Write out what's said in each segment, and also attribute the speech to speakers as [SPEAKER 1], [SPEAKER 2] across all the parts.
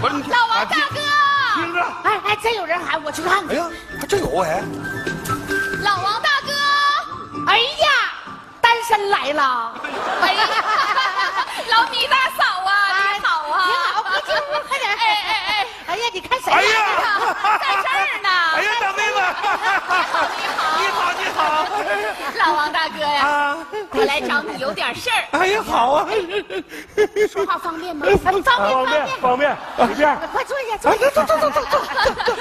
[SPEAKER 1] 不是你
[SPEAKER 2] 老王大哥，
[SPEAKER 1] 听着，
[SPEAKER 3] 哎哎，真有人喊，我去看看。
[SPEAKER 1] 哎呀，还真有哎，
[SPEAKER 2] 老王大哥，
[SPEAKER 3] 哎呀，单身来了。
[SPEAKER 2] 哎呀，老米大嫂啊，你好啊，
[SPEAKER 3] 你好不进屋快点
[SPEAKER 2] 哎哎哎，
[SPEAKER 3] 哎呀，你看谁？
[SPEAKER 1] 呀，
[SPEAKER 2] 在这儿呢。
[SPEAKER 1] 哎呀，大妹子，你好，你好，你好
[SPEAKER 2] 老王大哥呀，
[SPEAKER 1] 啊，
[SPEAKER 2] 我来找你有点事儿，
[SPEAKER 1] 哎呀，好啊，
[SPEAKER 2] 说话方便吗？
[SPEAKER 3] 方 便方便，
[SPEAKER 1] 方便，随便。
[SPEAKER 3] 快坐下，坐
[SPEAKER 1] 哎，
[SPEAKER 3] 下。
[SPEAKER 1] 走走走走走走。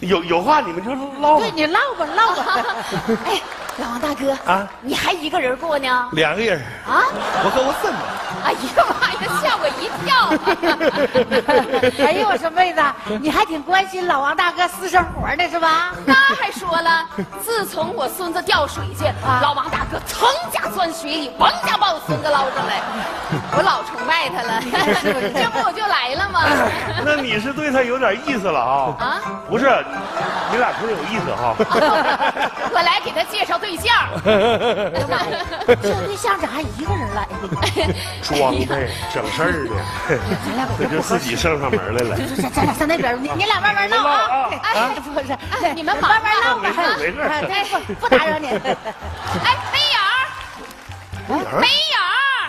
[SPEAKER 1] 有有话你们就唠吧
[SPEAKER 3] 对。你唠吧唠吧。
[SPEAKER 2] 哎，老王大哥
[SPEAKER 1] 啊
[SPEAKER 2] 你还一个人过呢？
[SPEAKER 1] 两个人，
[SPEAKER 2] 啊？
[SPEAKER 1] 我和我孙子。
[SPEAKER 2] 哎呀妈呀，吓我一跳！
[SPEAKER 3] 哎呦，我说妹子，你还挺关心老王大哥私生活呢是吧？
[SPEAKER 2] 那还说了，自从我孙子掉水去，
[SPEAKER 3] 啊
[SPEAKER 2] 老王大哥钻水里，嘣家把我孙子捞上来，我老崇拜他了，这不我就来了吗？
[SPEAKER 1] 那你是对他有点意思了啊？
[SPEAKER 2] 啊，
[SPEAKER 1] 不是，你俩挺有意思哈。
[SPEAKER 2] 我来给他介绍对象。
[SPEAKER 3] 介绍对象咋还一个人来呢？
[SPEAKER 1] 装的，整事儿的，
[SPEAKER 3] 咱俩
[SPEAKER 1] 这就自己上上门来了。
[SPEAKER 3] 咱咱俩上那边，你你俩慢慢闹啊。哎，不是，
[SPEAKER 2] 哎你们
[SPEAKER 3] 慢慢闹吧。
[SPEAKER 1] 没事没事
[SPEAKER 3] 哎不不打扰你。
[SPEAKER 2] 哎，没影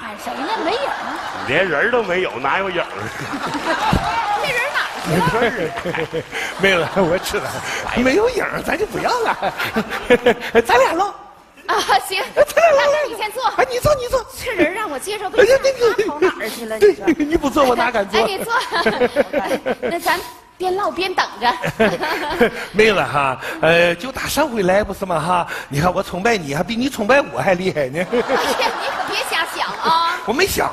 [SPEAKER 3] 喊谁呢？没影儿。
[SPEAKER 1] 连人都没有，哪有影儿？
[SPEAKER 2] 这人哪儿去了？
[SPEAKER 1] 事儿。妹子，我知道，没有影儿，咱就不要了。咱俩唠。
[SPEAKER 2] 啊，行，那你先坐。
[SPEAKER 1] 哎，你坐，你坐。
[SPEAKER 2] 这人让我介绍对象，他跑哪儿去了？你说？
[SPEAKER 1] 你不坐，我哪敢坐？
[SPEAKER 2] 哎，你坐。那咱边唠边等着。
[SPEAKER 1] 妹子哈，呃，就打上回来不是吗？哈，你看我崇拜你，还比你崇拜我还厉害呢。
[SPEAKER 2] 哎呀，你可别瞎想啊！
[SPEAKER 1] 我没想，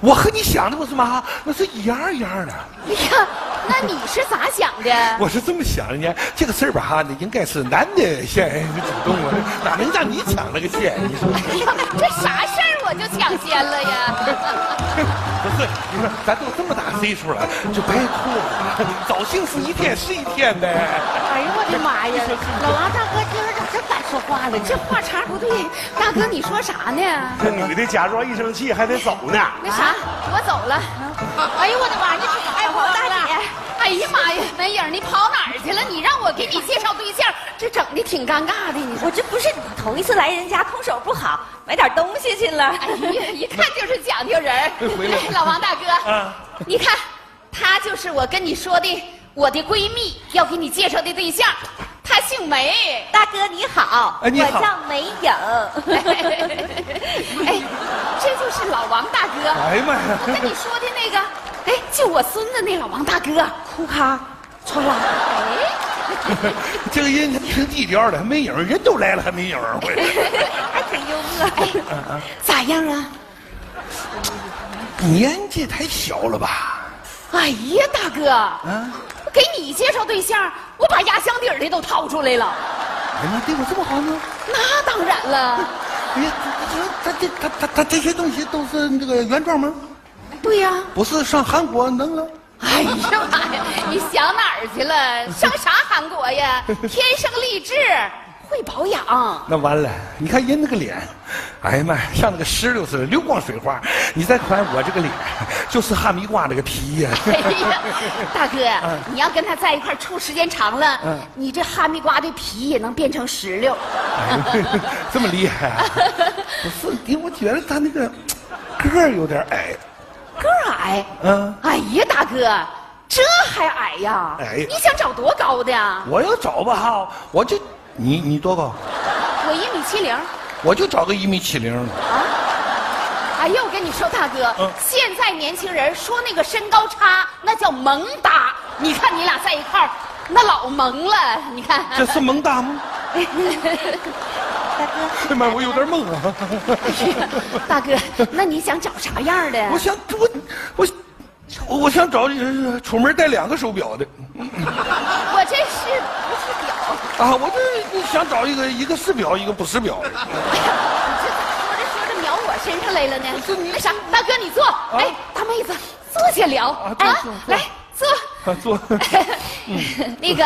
[SPEAKER 1] 我和你想的不是吗？哈，那是一样一样的。
[SPEAKER 2] 哎呀，那你是咋想的？
[SPEAKER 1] 我是这么想的呢，这个事儿吧哈，那应该是男的先主动啊，哪能让你抢了个先？你说
[SPEAKER 2] 哎呀，这啥我就抢先了呀？
[SPEAKER 1] 不是？你说咱都这么大岁数了，就别哭了，早幸福一天是一天呗。
[SPEAKER 3] 哎呦我的妈呀！老王大哥今儿咋这敢说话了？
[SPEAKER 2] 这话茬不对，大哥你说啥呢？
[SPEAKER 1] 这女的假装一生气还得走呢。
[SPEAKER 2] 那啥，我走了。
[SPEAKER 3] 哎呦我的妈！你
[SPEAKER 2] 哎，王大姐，哎呀妈呀，梅影，你跑哪儿去了？你让我给你介绍对象，这整的挺尴尬的。你说
[SPEAKER 4] 我这不是头一次来人家，空手不好，买点东西去了。
[SPEAKER 2] 哎呀，一看就是讲究人
[SPEAKER 1] 回来
[SPEAKER 2] 儿。老王大哥，
[SPEAKER 1] 啊
[SPEAKER 2] 你看，她就是我跟你说的我的闺蜜，要给你介绍的对象，他姓梅。
[SPEAKER 4] 大哥你好，
[SPEAKER 1] 哎你好
[SPEAKER 4] 我叫梅影。
[SPEAKER 2] 哎，这就是老王大哥。
[SPEAKER 1] 哎呀妈呀！
[SPEAKER 2] 我跟你说的那个，哎，就我孙子那老王大哥。
[SPEAKER 3] 哭咔唰啦。
[SPEAKER 2] 哎，
[SPEAKER 1] 这个人挺低调的，还没影儿，人都来了还没影儿，回来。
[SPEAKER 4] 还挺幽默。
[SPEAKER 2] 咋样啊？
[SPEAKER 1] 年纪太小了吧？
[SPEAKER 2] 哎呀，大哥，
[SPEAKER 1] 啊，
[SPEAKER 2] 给你介绍对象，我把压箱底儿的都掏出来了。
[SPEAKER 1] 哎，你对我这么好呢？
[SPEAKER 2] 那当然了，
[SPEAKER 1] 哎呀，他这他他他这些东西都是那个原装吗？
[SPEAKER 2] 对呀、
[SPEAKER 1] 不是上韩国弄了？
[SPEAKER 2] 哎呀妈呀，你想哪儿去了？上啥韩国呀？天生丽质，会保养。
[SPEAKER 1] 那完了，你看人那个脸，哎呀妈呀，像那个石榴似的，流光水滑。你再看我这个脸，就是哈密瓜那个皮呀、
[SPEAKER 2] 哎呀，大哥，你要跟他在一块处时间长了，
[SPEAKER 1] 嗯
[SPEAKER 2] 你这哈密瓜的皮也能变成石榴。
[SPEAKER 1] 这么厉害啊？不是，因为我觉得他那个 个儿有点矮。
[SPEAKER 2] 矮，
[SPEAKER 1] 嗯，
[SPEAKER 2] 哎呀，大哥，这还矮呀？
[SPEAKER 1] 哎
[SPEAKER 2] 你想找多高的呀？
[SPEAKER 1] 我要找吧哈，我就你你多高？
[SPEAKER 2] 我一米七零。
[SPEAKER 1] 我就找个一米七零的。
[SPEAKER 2] 哎呀，我跟你说，大哥，
[SPEAKER 1] 嗯
[SPEAKER 2] 现在年轻人说那个身高差，那叫萌搭。你看你俩在一块儿，那老萌了。你看，
[SPEAKER 1] 这是萌搭吗？
[SPEAKER 4] 大哥，
[SPEAKER 1] 哎呀妈，我有点懵啊！
[SPEAKER 2] 大哥，那你想找啥样的？
[SPEAKER 1] 我想我我我想找呃出门带两个手表的
[SPEAKER 2] 我这是不是表？
[SPEAKER 1] 啊！我这想找一个一个是表，一个不是表的。
[SPEAKER 2] 你这咋说着说着瞄我身上来了呢？你那啥，大哥你坐，哎，大妹子坐下聊
[SPEAKER 1] 啊
[SPEAKER 2] 来坐。
[SPEAKER 1] 啊，坐。
[SPEAKER 2] 那个，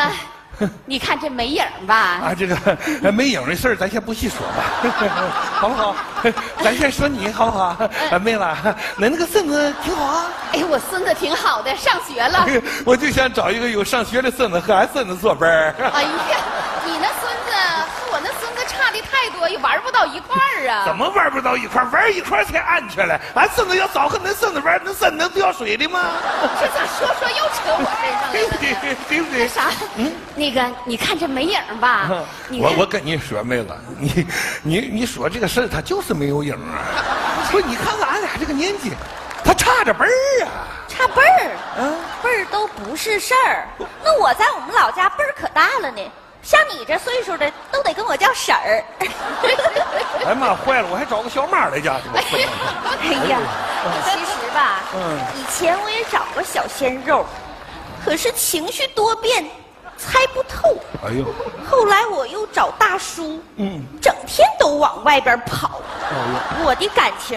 [SPEAKER 2] 你看这没影儿吧？
[SPEAKER 1] 啊，这个呃没影的事儿咱先不细说吧，好不好？咱先说你好不好？啊，妹子，恁那个孙子挺好啊。
[SPEAKER 2] 哎，我孙子挺好的，上学了。
[SPEAKER 1] 我就想找一个有上学的孙子和俺孙子作伴儿。
[SPEAKER 2] 哎呀，你那孙子和我那孙子差的太多，也玩不到一块儿啊。
[SPEAKER 1] 怎么玩不到一块儿？玩一块儿才安全嘞。俺孙子要早和恁孙子玩，恁孙子能掉水的吗？
[SPEAKER 2] 这咋说说又扯我身上来了呢？
[SPEAKER 1] 对不对？
[SPEAKER 2] 啥？嗯，那个，你看这没影儿吧？
[SPEAKER 1] 我我跟你说，妹子，你你你说这个事儿，他就是没有影儿啊。不是，你看看俺俩这个年纪，他差着辈儿啊。
[SPEAKER 4] 差辈儿，辈儿都不是事儿。那我在我们老家辈儿可大了呢，像你这岁数的都得跟我叫婶儿。
[SPEAKER 1] 哎妈，坏了，我还找个小马来家去吧。
[SPEAKER 4] 哎呀，其实吧，以前我也找过小鲜肉，可是情绪多变，猜不透。
[SPEAKER 1] 哎呦，
[SPEAKER 4] 后来我又找大叔，嗯，整天都往外边跑。我的感情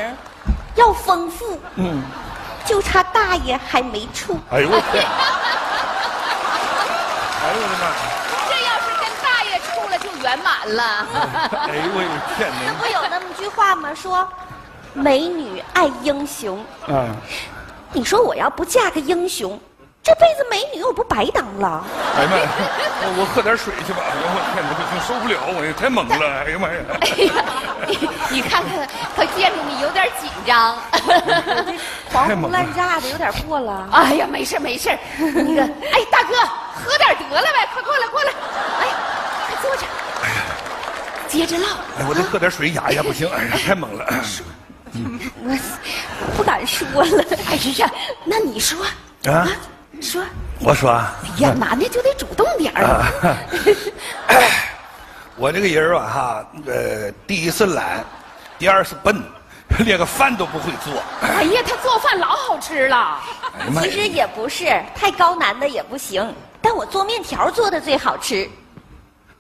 [SPEAKER 4] 要丰富，嗯，就差大爷还没处。
[SPEAKER 1] 哎呦我天！哎呦我的妈！
[SPEAKER 2] 这要是跟大爷处了，就圆满了。
[SPEAKER 1] 哎呦我的天
[SPEAKER 4] 这
[SPEAKER 1] 哪！
[SPEAKER 4] 不有那么句话吗？说，美女爱英雄。
[SPEAKER 1] 嗯，
[SPEAKER 4] 你说我要不嫁个英雄，这辈子美女我不白当了？
[SPEAKER 1] 哎呀妈呀！我我喝点水去吧。哎呦我天哪，受不了，我也太猛了。哎呀妈呀！
[SPEAKER 2] 哎呀，你你看看，他见着你有点紧张。
[SPEAKER 4] 黄胡乱炸的有点过了。
[SPEAKER 2] 哎呀，没事没事。那个，哎，大哥，喝点得了呗，快过来过来。哎。接着唠。
[SPEAKER 1] 哎，我得喝点水压压，不行，哎呀，太猛了。
[SPEAKER 4] 我不敢说了。
[SPEAKER 2] 哎呀，那你说
[SPEAKER 1] 啊，
[SPEAKER 2] 说，
[SPEAKER 1] 我说，
[SPEAKER 2] 哎呀，男的就得主动点儿。
[SPEAKER 1] 啊，我这个人啊哈，呃，第一是懒，第二是笨，连个饭都不会做。
[SPEAKER 2] 哎呀，他做饭老好吃了。
[SPEAKER 1] 哎
[SPEAKER 4] 其实！也不是太高难的也不行，但我做面条做的最好吃。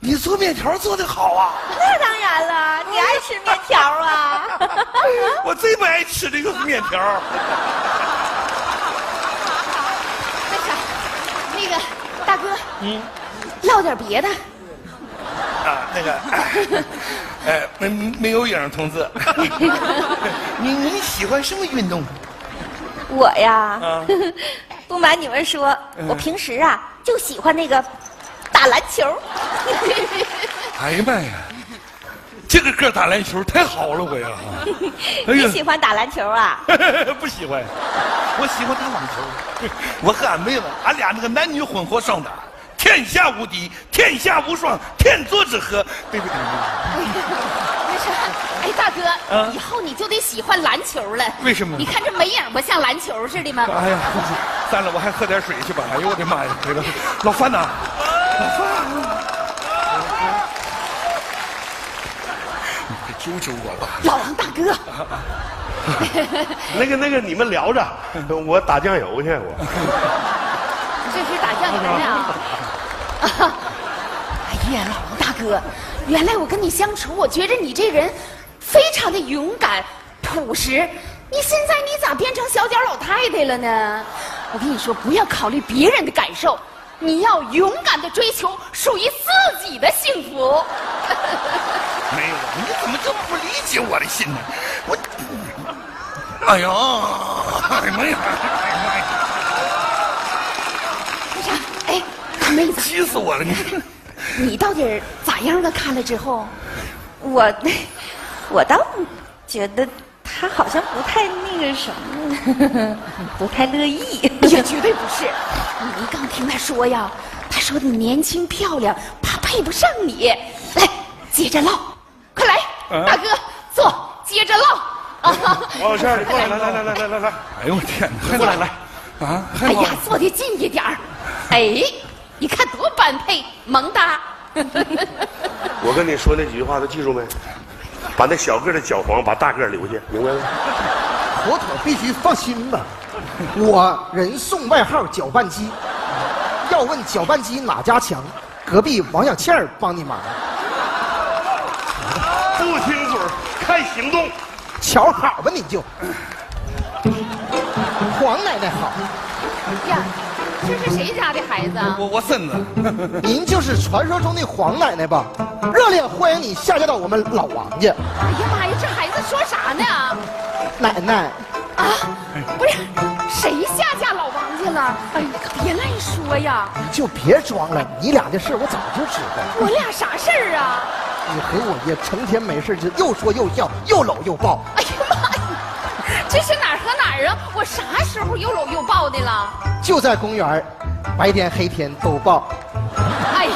[SPEAKER 1] 你做面条做的好啊！
[SPEAKER 4] 那当然了，你爱吃面条啊？
[SPEAKER 1] 我最不爱吃的就是面条。
[SPEAKER 2] 那啥，那个大哥，嗯，唠点别的。
[SPEAKER 1] 啊，那个，哎，没没有影，同志。你你喜欢什么运动？
[SPEAKER 4] 我呀，
[SPEAKER 1] 啊
[SPEAKER 4] 不瞒你们说，我平时啊就喜欢那个打篮球。
[SPEAKER 1] 哎呀妈呀，这个个打篮球太好了，我呀！哎
[SPEAKER 4] 你喜欢打篮球啊？
[SPEAKER 1] 不喜欢，我喜欢打网球。我和俺妹子，俺俩那个男女混合双打，天下无敌，天下无双，天作之合，对不对？
[SPEAKER 2] 那啥，哎，大哥，
[SPEAKER 1] 啊
[SPEAKER 2] 以后你就得喜欢篮球了。
[SPEAKER 1] 为什么
[SPEAKER 2] 你看这没影不像篮球似的吗？
[SPEAKER 1] 哎呀，算了，我还喝点水去吧。哎呦我的妈呀！这个老范呐，你快救救我吧！
[SPEAKER 2] 老王大哥，
[SPEAKER 5] 那个那个，你们聊着，我打酱油去。我
[SPEAKER 2] 这是打酱油呢。哎呀，老王大哥，原来我跟你相处，我觉着你这人非常的勇敢、朴实。你现在你咋变成小脚老太太了呢？我跟你说，不要考虑别人的感受，你要勇敢的追求属于自己的幸福。
[SPEAKER 1] 没有，你怎么就不理解我的心呢？我，哎呀，哎呀妈呀，哎呀
[SPEAKER 2] 啥，哎，大妹子，
[SPEAKER 1] 气死我了！你，
[SPEAKER 2] 你到底咋样了？看了之后，
[SPEAKER 4] 我，我倒觉得他好像不太那个什么，不太乐意。
[SPEAKER 2] 也绝对不是。你刚听他说呀，他说你年轻漂亮，怕配不上你。来，接着唠，快来，
[SPEAKER 1] 啊
[SPEAKER 2] 大哥坐，接着唠。啊，
[SPEAKER 5] 王小倩，你过来，来来来来来来来，
[SPEAKER 1] 哎呦我天哪！
[SPEAKER 5] 过来来，
[SPEAKER 1] 啊，
[SPEAKER 2] 哎呀，坐的近一点儿。哎，你看多般配，萌哒。
[SPEAKER 5] 我跟你说那几句话都记住没？把那小个的搅黄，把大个留下，明白吗？
[SPEAKER 6] 妥妥必须放心吧。我人送外号搅拌机，要问搅拌机哪家强，隔壁王小倩儿帮你忙。
[SPEAKER 5] 不听嘴，看行动。
[SPEAKER 6] 瞧好吧，你就。黄奶奶好，
[SPEAKER 2] 呀，这是谁家的孩子啊？
[SPEAKER 1] 我我孙子，
[SPEAKER 6] 您就是传说中的黄奶奶吧？热烈欢迎你下嫁到我们老王家，
[SPEAKER 2] 哎呀妈呀，这孩子？
[SPEAKER 6] 奶奶。
[SPEAKER 2] 啊，不是，谁下嫁老王家了？哎，你可别乱说呀！
[SPEAKER 6] 你就别装了，你俩的事儿我早就知道。
[SPEAKER 2] 我俩啥事儿啊？
[SPEAKER 6] 你和我爷成天没事就又说又笑，又搂又抱。
[SPEAKER 2] 哎呀妈呀，这是哪儿和哪儿啊？我啥时候又搂又抱的了？
[SPEAKER 6] 就在公园儿白天黑天都抱。
[SPEAKER 2] 哎呀，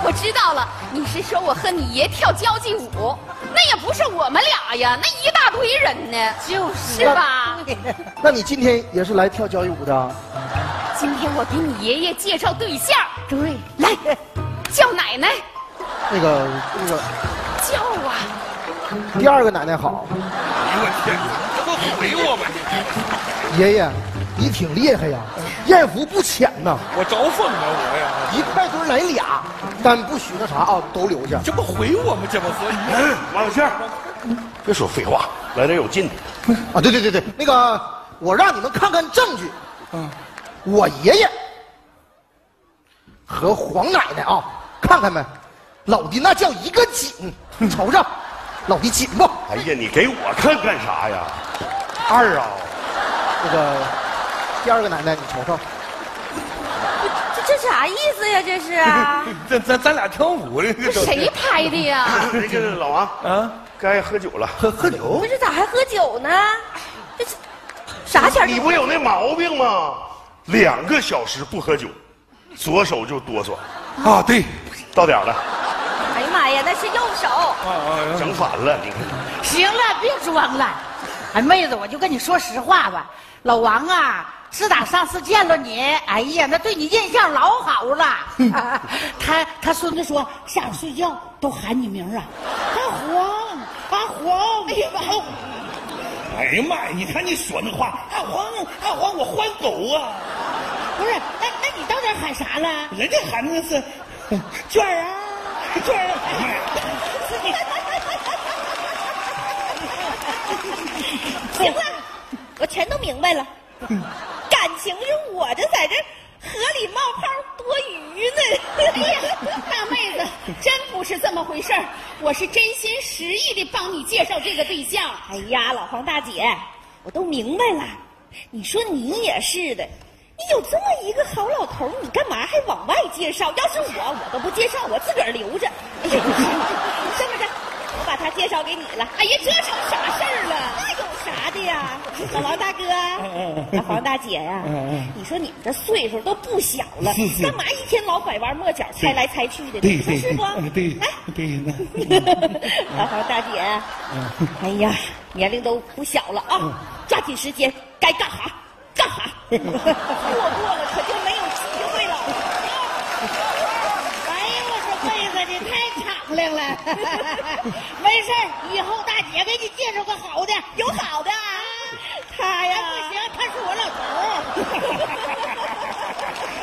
[SPEAKER 2] 我知道了，你是说我和你爷跳交际舞？那也不是我们俩呀，那一大堆人呢，
[SPEAKER 3] 就是
[SPEAKER 2] 是吧？
[SPEAKER 6] 那你今天也是来跳交际舞的啊？
[SPEAKER 2] 今天我给你爷爷介绍对象，
[SPEAKER 3] 对，
[SPEAKER 2] 来 叫奶奶，
[SPEAKER 6] 那个那个
[SPEAKER 2] 叫啊！
[SPEAKER 6] 第二个奶奶好，
[SPEAKER 1] 哎呦我天，这不毁我吗？
[SPEAKER 6] 爷爷，你挺厉害呀，艳福不浅呐，
[SPEAKER 1] 我招风啊我呀！
[SPEAKER 6] 堆来俩，但不许那啥啊，都留下。
[SPEAKER 1] 这不毁我吗？这不是？
[SPEAKER 5] 嗯，王小倩，别说废话，来点有劲的。
[SPEAKER 6] 啊，对对对对，那个我让你们看看证据。嗯，我爷爷和黄奶奶啊，看看没，老的那叫一个紧，你瞅瞅，老的紧不？
[SPEAKER 5] 哎呀，你给我看干啥呀？二啊，
[SPEAKER 6] 那个第二个奶奶，你瞅瞅，
[SPEAKER 4] 这这啥意思呀？这是啊？
[SPEAKER 1] 咱咱咱俩跳舞的，
[SPEAKER 2] 这谁拍的呀？
[SPEAKER 5] 那个老王，
[SPEAKER 1] 啊？
[SPEAKER 5] 该喝酒了。
[SPEAKER 1] 喝喝酒
[SPEAKER 4] 不？是咋还喝酒呢？这是啥前儿
[SPEAKER 5] 你不有那毛病吗？两个小时不喝酒，左手就哆嗦。
[SPEAKER 1] 啊，对，
[SPEAKER 5] 到点儿了，
[SPEAKER 4] 哎呀妈呀，那是右手。
[SPEAKER 1] 啊啊，
[SPEAKER 5] 整反了，你看。
[SPEAKER 3] 行了，别装了。哎，妹子，我就跟你说实话吧，老王啊，自打上次见了你，哎呀，那对你印象老好了。他他孙子说下午睡觉都喊你名儿啊，阿黄，阿黄，哎呀妈！
[SPEAKER 1] 哎呀妈呀！你看你说那话，阿黄阿黄，我换狗啊！
[SPEAKER 3] 不是，那那你到底喊啥了？
[SPEAKER 1] 人家喊的是
[SPEAKER 3] 娟儿啊，娟儿啊！
[SPEAKER 4] 行了，我全都明白了。感情是我这在这河里冒泡多余呢。
[SPEAKER 2] 哎呀，大妹子，真不是这么回事儿，我是真心实意的帮你介绍这个对象。
[SPEAKER 4] 哎呀，老黄大姐，我都明白了。你说你也是的，你有这么一个好老头，你干嘛还往外介绍？要是我，我都不介绍，我自个儿留着。哎呀，这么着，我把他介绍给你了。
[SPEAKER 2] 哎呀，这成啥事儿了？
[SPEAKER 4] 那有啥的呀？老王大哥，老黄大姐呀、你说你们这岁数都不小了，干嘛一天老拐弯抹角、猜来猜去的？你说是不？
[SPEAKER 1] 对
[SPEAKER 4] 哎，
[SPEAKER 1] 对，
[SPEAKER 4] 老黄大姐，哎呀，年龄都不小了啊，抓紧时间，该干哈干哈，过过了可就没有机会了。
[SPEAKER 3] 哎呀，我说妹子，你太敞亮了。没事儿以后大姐给你介绍个好的，
[SPEAKER 4] 有好的啊，他呀。
[SPEAKER 3] 不行，他是我老头儿。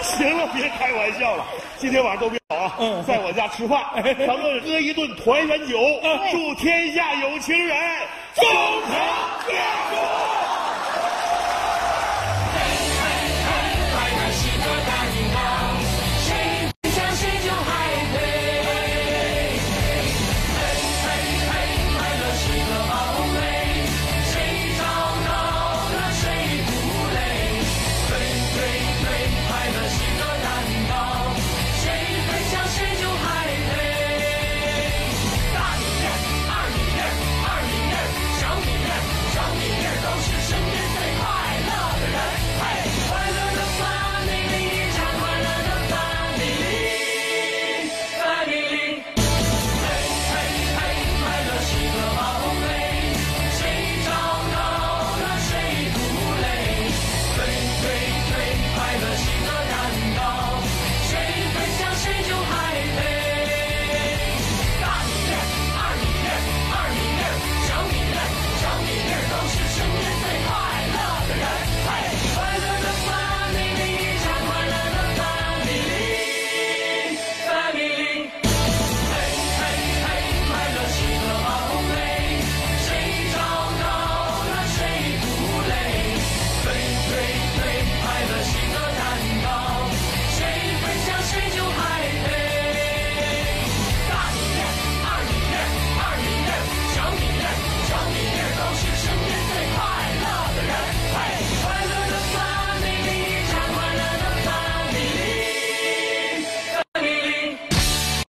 [SPEAKER 5] 行了，别开玩笑了，今天晚上都别走啊，在我家吃饭，咱们喝一顿团圆酒，祝天下有情人